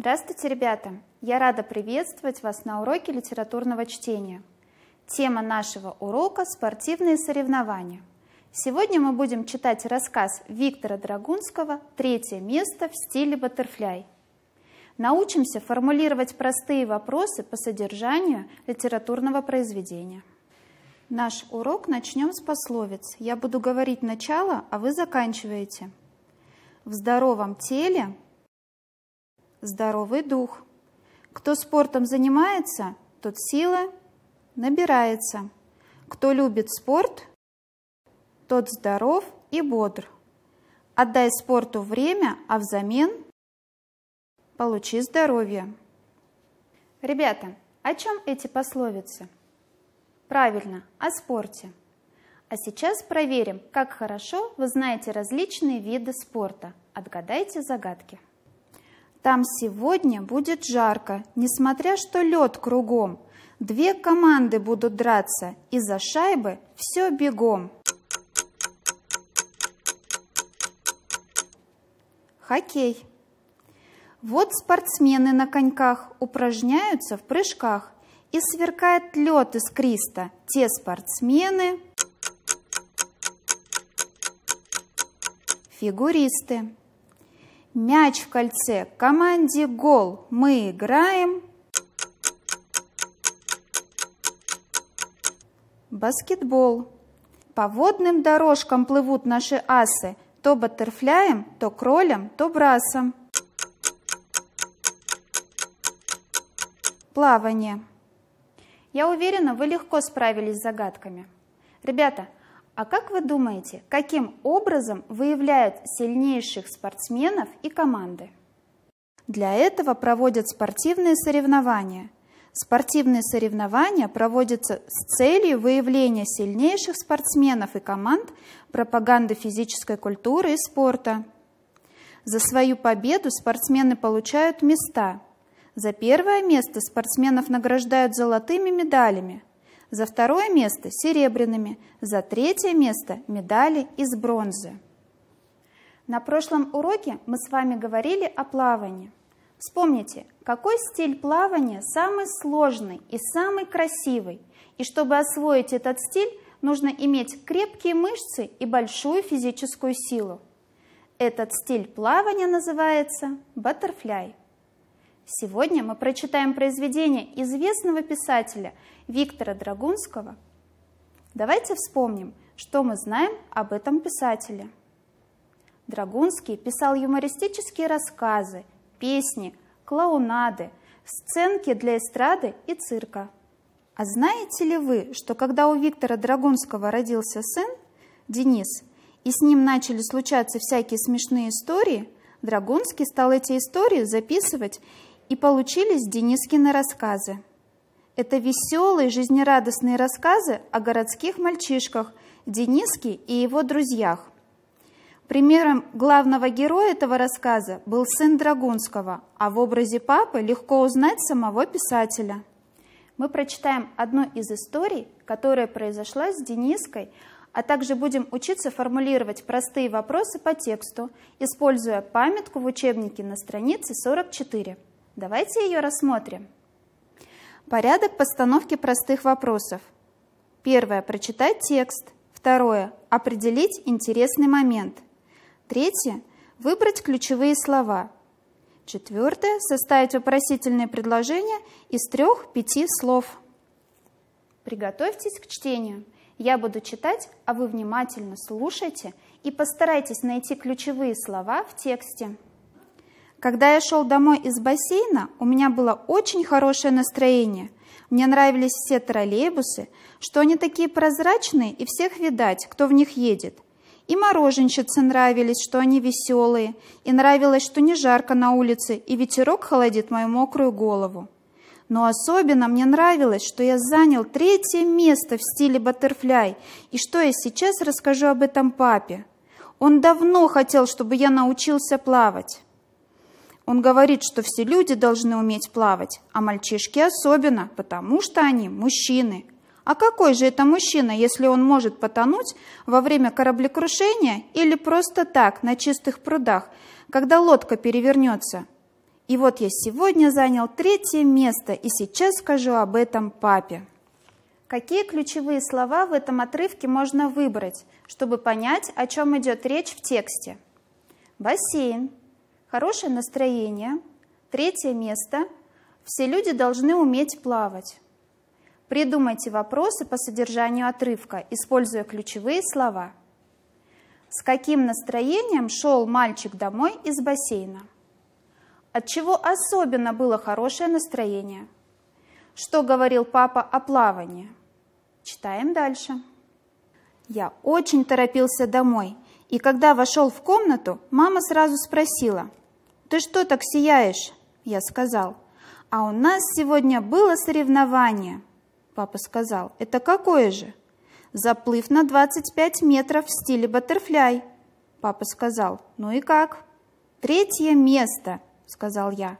Здравствуйте, ребята! Я рада приветствовать вас на уроке литературного чтения. Тема нашего урока – спортивные соревнования. Сегодня мы будем читать рассказ Виктора Драгунского «Третье место в стиле баттерфляй». Научимся формулировать простые вопросы по содержанию литературного произведения. Наш урок начнем с пословиц. Я буду говорить начало, а вы заканчиваете. В здоровом теле здоровый дух. Кто спортом занимается, тот силы набирается. Кто любит спорт, тот здоров и бодр. Отдай спорту время, а взамен получи здоровье. Ребята, о чем эти пословицы? Правильно, о спорте. А сейчас проверим, как хорошо вы знаете различные виды спорта. Отгадайте загадки. Там сегодня будет жарко, несмотря что лед кругом. Две команды будут драться, и за шайбы все бегом. Хоккей. Вот спортсмены на коньках упражняются в прыжках, и сверкает лед искристо. Те спортсмены фигуристы. Мяч в кольце, команде гол. Мы играем. Баскетбол. По водным дорожкам плывут наши асы, то баттерфляем, то кролем, то брасом. Плавание. Я уверена, вы легко справились с загадками. Ребята, а как вы думаете, каким образом выявляют сильнейших спортсменов и команды? Для этого проводят спортивные соревнования. Спортивные соревнования проводятся с целью выявления сильнейших спортсменов и команд, пропаганды физической культуры и спорта. За свою победу спортсмены получают места. За первое место спортсменов награждают золотыми медалями – за второе место – серебряными, за третье место – медали из бронзы. На прошлом уроке мы с вами говорили о плавании. Вспомните, какой стиль плавания самый сложный и самый красивый. И чтобы освоить этот стиль, нужно иметь крепкие мышцы и большую физическую силу. Этот стиль плавания называется баттерфляй. Сегодня мы прочитаем произведение известного писателя Виктора Драгунского. Давайте вспомним, что мы знаем об этом писателе. Драгунский писал юмористические рассказы, песни, клоунады, сценки для эстрады и цирка. А знаете ли вы, что когда у Виктора Драгунского родился сын, Денис, и с ним начали случаться всякие смешные истории, Драгунский стал эти истории записывать и получились Денискины рассказы. Это веселые, жизнерадостные рассказы о городских мальчишках Дениске и его друзьях. Примером главного героя этого рассказа был сын Драгунского, а в образе папы легко узнать самого писателя. Мы прочитаем одну из историй, которая произошла с Дениской, а также будем учиться формулировать простые вопросы по тексту, используя памятку в учебнике на странице 44. Давайте ее рассмотрим. Порядок постановки простых вопросов. Первое – прочитать текст. Второе – определить интересный момент. Третье – выбрать ключевые слова. Четвертое – составить вопросительные предложения из трех-пяти слов. Приготовьтесь к чтению. Я буду читать, а вы внимательно слушайте и постарайтесь найти ключевые слова в тексте. Когда я шел домой из бассейна, у меня было очень хорошее настроение. Мне нравились все троллейбусы, что они такие прозрачные и всех видать, кто в них едет. И мороженщицы нравились, что они веселые, и нравилось, что не жарко на улице, и ветерок холодит мою мокрую голову. Но особенно мне нравилось, что я занял третье место в стиле баттерфляй, и что я сейчас расскажу об этом папе. Он давно хотел, чтобы я научился плавать. Он говорит, что все люди должны уметь плавать, а мальчишки особенно, потому что они мужчины. А какой же это мужчина, если он может потонуть во время кораблекрушения или просто так, на чистых прудах, когда лодка перевернется? И вот я сегодня занял третье место, и сейчас скажу об этом папе. Какие ключевые слова в этом отрывке можно выбрать, чтобы понять, о чем идет речь в тексте? Бассейн, хорошее настроение, третье место, все люди должны уметь плавать. Придумайте вопросы по содержанию отрывка, используя ключевые слова. С каким настроением шел мальчик домой из бассейна? От чего особенно было хорошее настроение? Что говорил папа о плавании? Читаем дальше. Я очень торопился домой, и когда вошел в комнату, мама сразу спросила, «Ты что так сияешь?» Я сказал, «А у нас сегодня было соревнование». Папа сказал, «Это какое же?» «Заплыв на 25 метров в стиле баттерфляй». Папа сказал, «Ну и как?» «Третье место», — сказал я.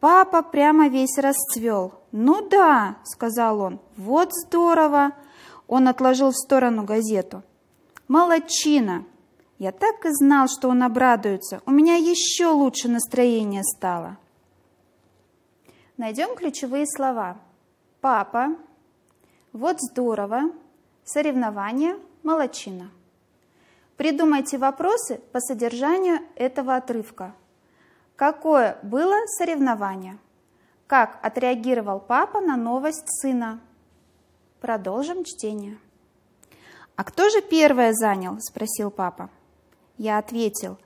Папа прямо весь расцвел. «Ну да», — сказал он, — «вот здорово». Он отложил в сторону газету. «Молодчина!» Я так и знал, что он обрадуется. У меня еще лучше настроение стало. Найдем ключевые слова. Папа, вот здорово, соревнования, молодчина. Придумайте вопросы по содержанию этого отрывка. Какое было соревнование? Как отреагировал папа на новость сына? Продолжим чтение. «А кто же первое занял?» – спросил папа. Я ответил.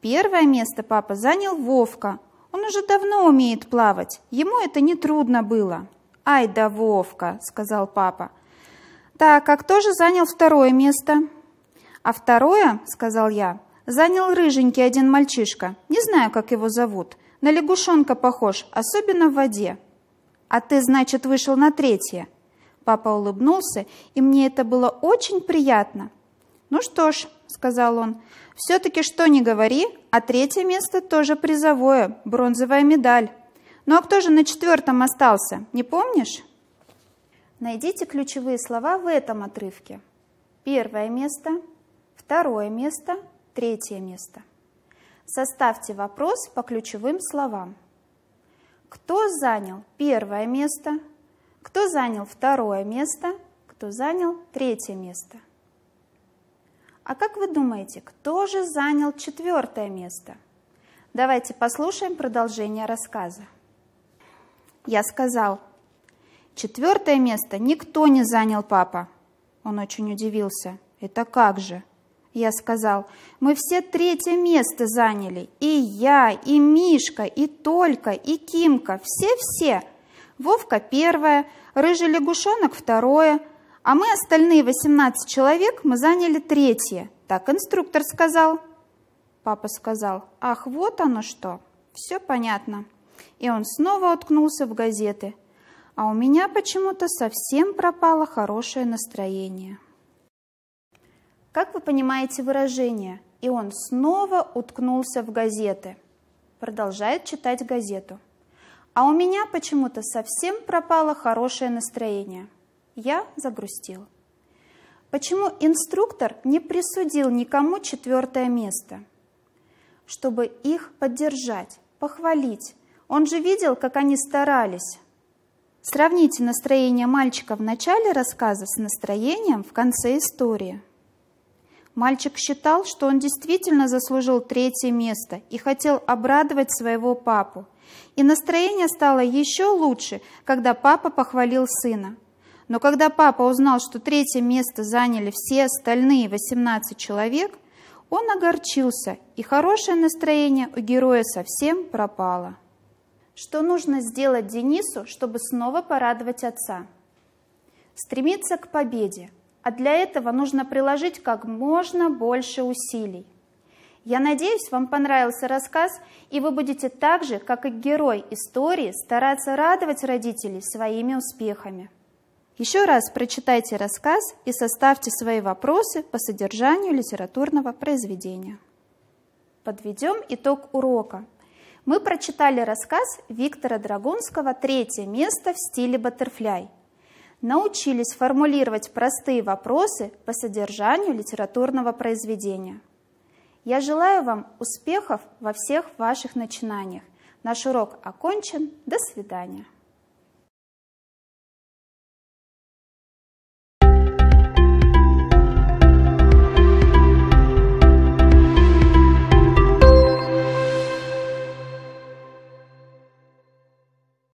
«Первое место папа занял Вовка. Он уже давно умеет плавать. Ему это не трудно было». «Ай да Вовка!» – сказал папа. «Так, а кто же занял второе место?» «А второе, — сказал я, Занял рыженький один мальчишка, не знаю, как его зовут. На лягушонка похож, особенно в воде. А ты, значит, вышел на третье. Папа улыбнулся, и мне это было очень приятно. Ну что ж, сказал он, все-таки что не говори, а третье место тоже призовое, бронзовая медаль. Ну а кто же на четвертом остался, не помнишь? Найдите ключевые слова в этом отрывке. Первое место, второе место – Третье место. Составьте вопрос по ключевым словам. Кто занял первое место? Кто занял второе место? Кто занял третье место? А как вы думаете, кто же занял четвертое место? Давайте послушаем продолжение рассказа. Я сказал, четвертое место никто не занял, папа. Он очень удивился. Это как же? Я сказал, мы все третье место заняли. И я, и Мишка, и Толька, и Кимка, все-все. Вовка первое, Рыжий лягушонок второе, а мы остальные 18 человек мы заняли третье. Так инструктор сказал. Папа сказал, ах, вот оно что, все понятно. И он снова уткнулся в газеты. А у меня почему-то совсем пропало хорошее настроение. Как вы понимаете выражение «и он снова уткнулся в газеты»? Продолжает читать газету. А у меня почему-то совсем пропало хорошее настроение. Я загрустил. Почему инструктор не присудил никому четвертое место? Чтобы их поддержать, похвалить. Он же видел, как они старались. Сравните настроение мальчика в начале рассказа с настроением в конце истории. Мальчик считал, что он действительно заслужил третье место и хотел обрадовать своего папу. И настроение стало еще лучше, когда папа похвалил сына. Но когда папа узнал, что третье место заняли все остальные 18 человек, он огорчился, и хорошее настроение у героя совсем пропало. Что нужно сделать Денису, чтобы снова порадовать отца? Стремиться к победе – а для этого нужно приложить как можно больше усилий. Я надеюсь, вам понравился рассказ, и вы будете так же, как и герой истории, стараться радовать родителей своими успехами. Еще раз прочитайте рассказ и составьте свои вопросы по содержанию литературного произведения. Подведем итог урока. Мы прочитали рассказ Виктора Драгунского «Третье место в стиле баттерфляй» научились формулировать простые вопросы по содержанию литературного произведения. Я желаю вам успехов во всех ваших начинаниях. Наш урок окончен. До свидания.